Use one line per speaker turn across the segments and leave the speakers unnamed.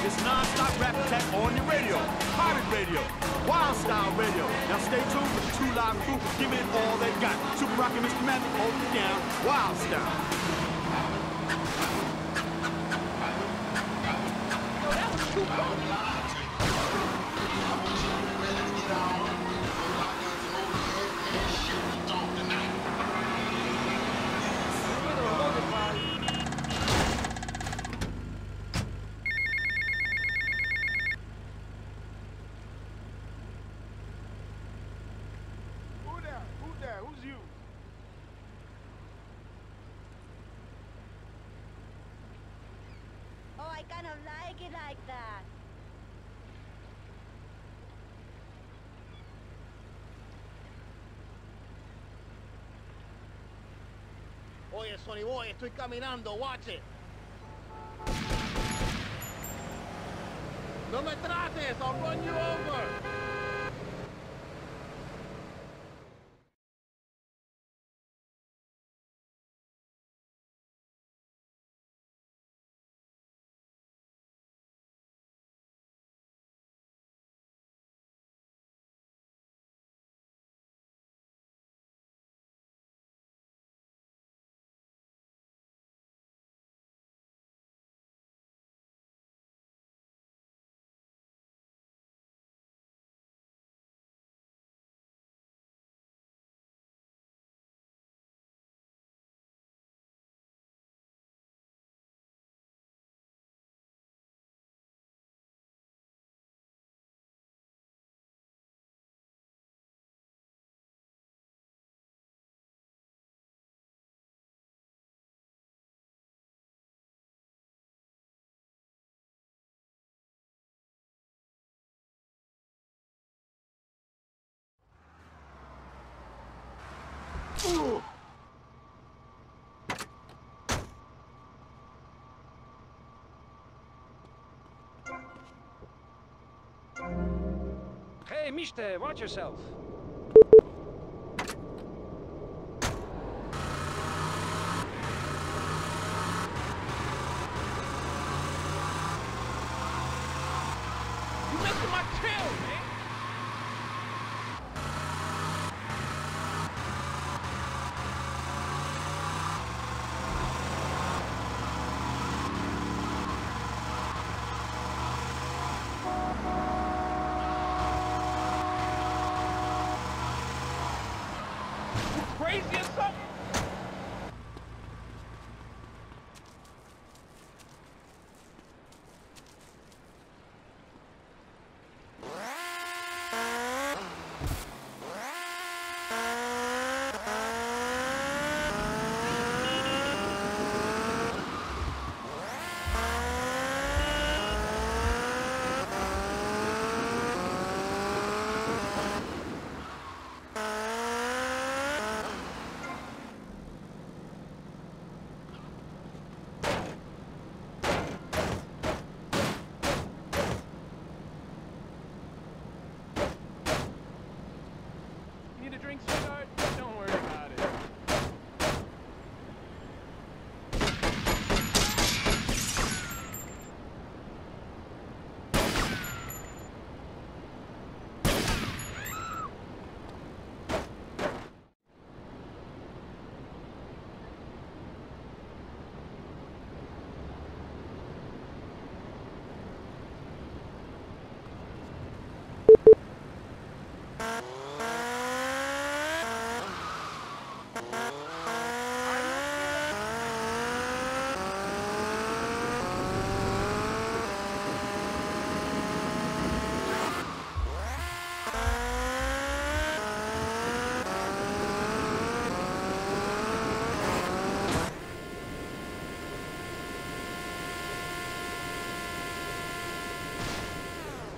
It's non-stop rap attack on your radio. Pirate radio. Wild style radio. Now stay tuned for the two live crew giving it all they got. Super Rocky Mr. Magic holding it down. Wild style.
Yo, that was too.
Kind of like it like that.
Oye, Sonny Boy, estoy caminando, watch it. No me trates, I'll run you over.
Hey, mister, watch yourself.
Crazy or something?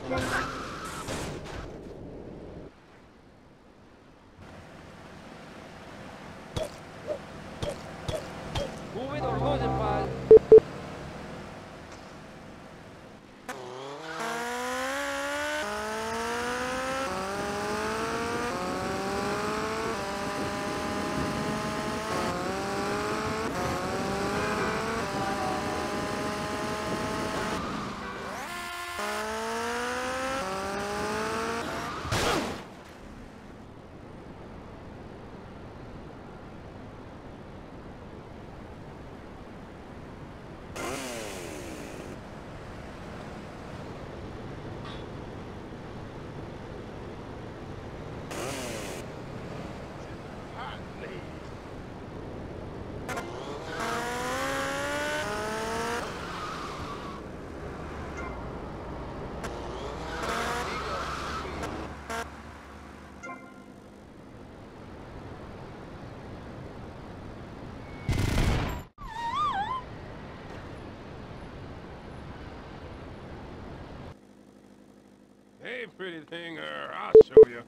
Move it
Pretty thing, er, I'll show. You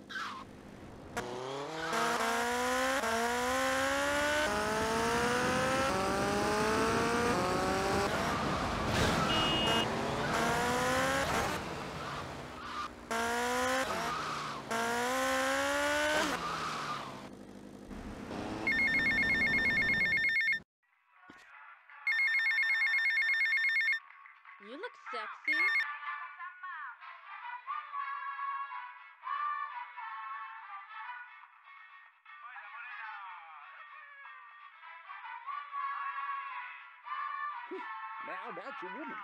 Now that's a woman.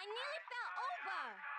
I nearly fell over.